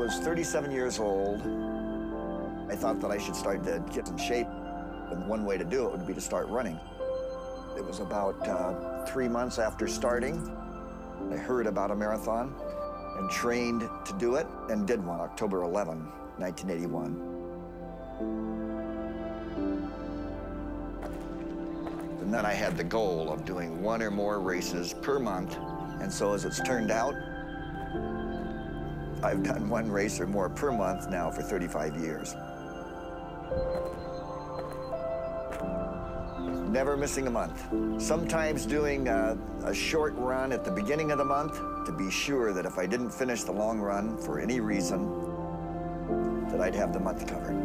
Was 37 years old, I thought that I should start to get in shape. And one way to do it would be to start running. It was about uh, three months after starting. I heard about a marathon and trained to do it and did one October 11, 1981. And then I had the goal of doing one or more races per month. And so as it's turned out, I've done one race or more per month now for 35 years. Never missing a month. Sometimes doing a, a, short run at the beginning of the month to be sure that if I didn't finish the long run for any reason, that I'd have the month covered.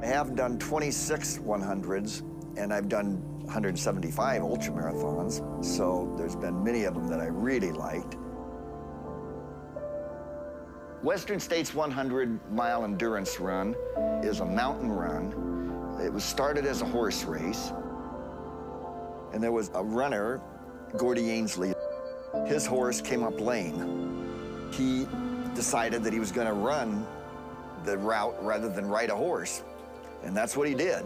I have done 26 100s, and I've done 175 ultramarathons, so there's been many of them that I really liked. Western States 100 mile endurance run is a mountain run. It was started as a horse race. And there was a runner, Gordy Ainsleigh. His horse came up lame. He decided that he was going to run the route rather than ride a horse. And that's what he did.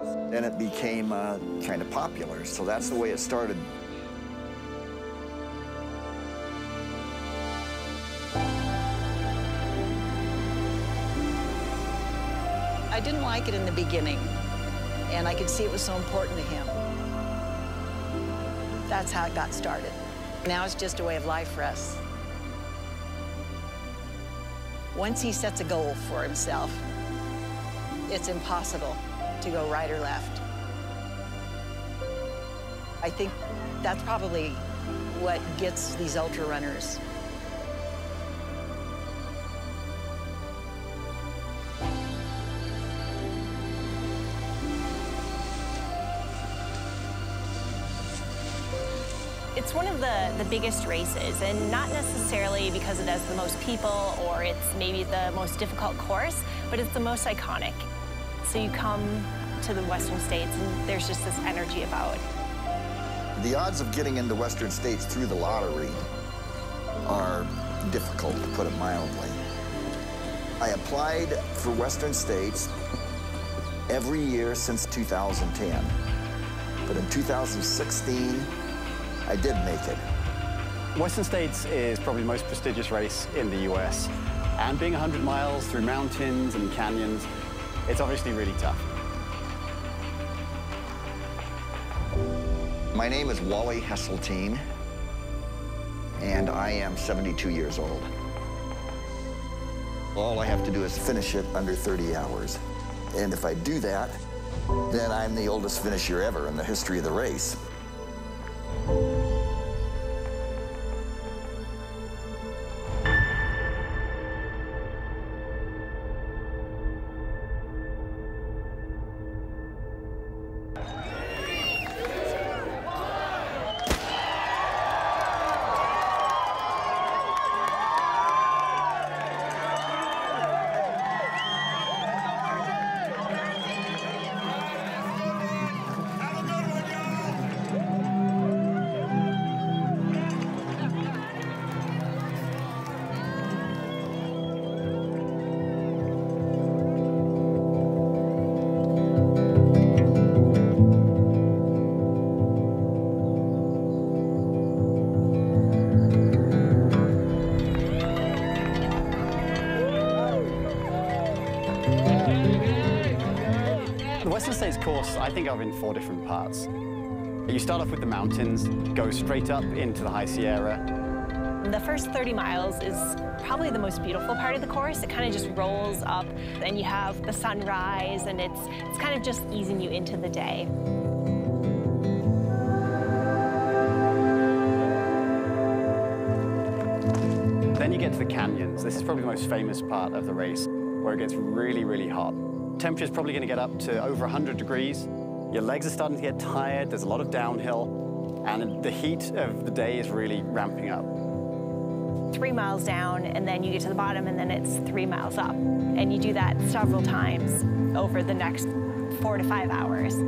And it became uh, kind of popular. So that's the way it started. I didn't like it in the beginning, and I could see it was so important to him. That's how it got started. Now it's just a way of life for us. Once he sets a goal for himself, it's impossible to go right or left. I think that's probably what gets these ultra runners It's one of the, the biggest races, and not necessarily because it has the most people or it's maybe the most difficult course, but it's the most iconic. So you come to the Western States and there's just this energy about it. The odds of getting into Western States through the lottery are difficult, to put it mildly. I applied for Western States every year since 2010. But in 2016, I did make it. Western States is probably the most prestigious race in the US. And being 100 miles through mountains and canyons, it's obviously really tough. My name is Wally Hesseltine, and I am 72 years old. All I have to do is finish it under 30 hours. And if I do that, then I'm the oldest finisher ever in the history of the race. Course, I think of in four different parts. You start off with the mountains, go straight up into the High Sierra. The first 30 miles is probably the most beautiful part of the course. It kind of just rolls up and you have the sunrise and it's, it's kind of just easing you into the day. Then you get to the canyons. This is probably the most famous part of the race, where it gets really, really hot. Temperature's probably gonna get up to over 100 degrees. Your legs are starting to get tired, there's a lot of downhill, and the heat of the day is really ramping up. Three miles down, and then you get to the bottom, and then it's three miles up. And you do that several times over the next four to five hours. You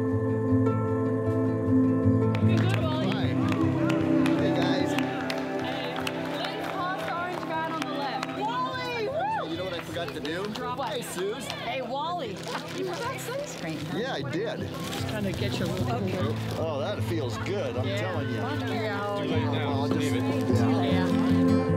know what I forgot to do? Hey guys. Suze. Hey, Wally, you forgot sunscreen, huh? Yeah, I did. Just trying to get you a little okay. Oh, that feels good, I'm telling you. Yeah. Too late now. I'll just- Leave it. yeah. Yeah.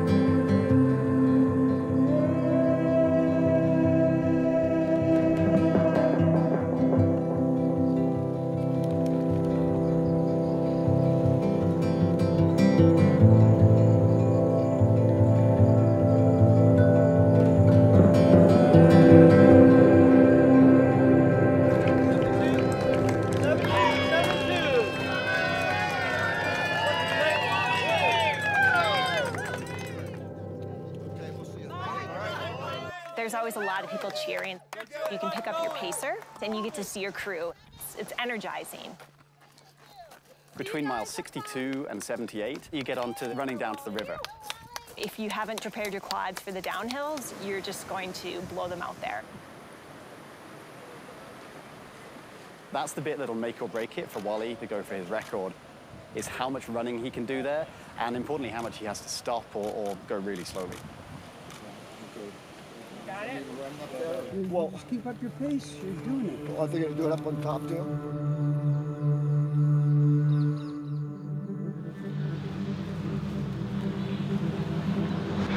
There's always a lot of people cheering. You can pick up your pacer, and you get to see your crew. It's, it's energizing. Between miles 62 and 78, you get onto running down to the river. If you haven't prepared your quads for the downhills, you're just going to blow them out there. That's the bit that'll make or break it for Wally to go for his record, is how much running he can do there, and importantly, how much he has to stop or, or go really slowly. Well, Just keep up your pace. You're doing it. well, are they gonna do it up on top too?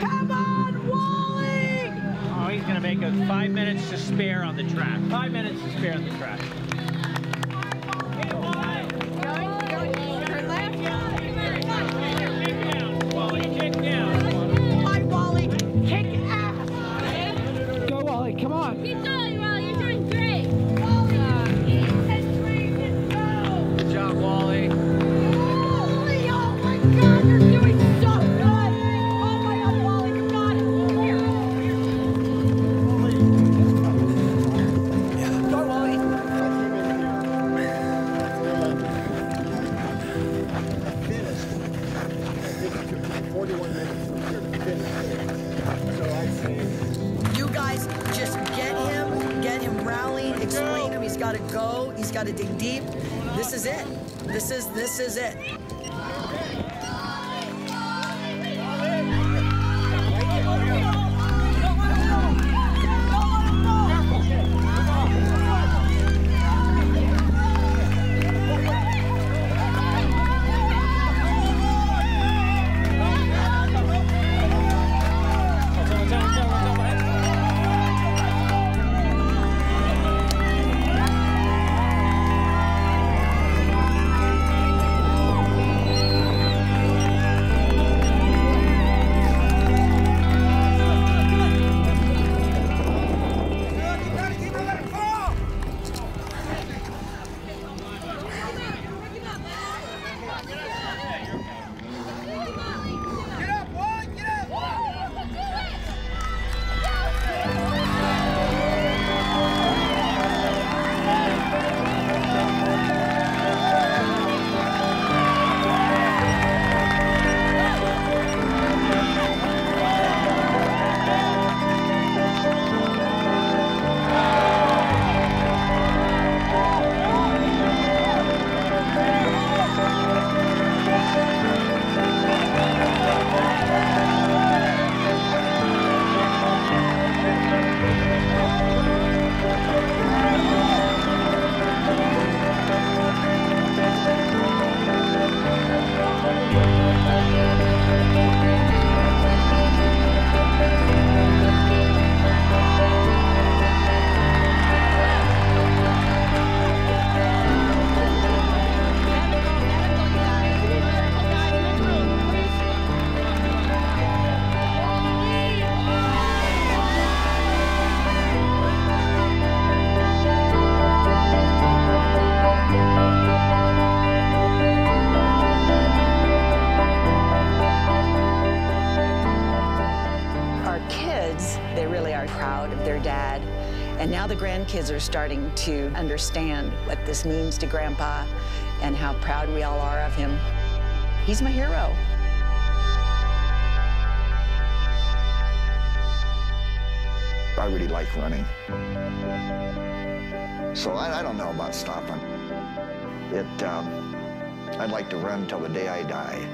Come on, Wally! Oh, he's gonna make us five minutes to spare on the track. Five minutes to spare on the track. Got to go, he's got to dig deep. This is it. This is this is it. Grandkids are starting to understand what this means to Grandpa and how proud we all are of him. He's my hero. I really like running. So I, I don't know about stopping. It, um, I'd like to run till the day I die.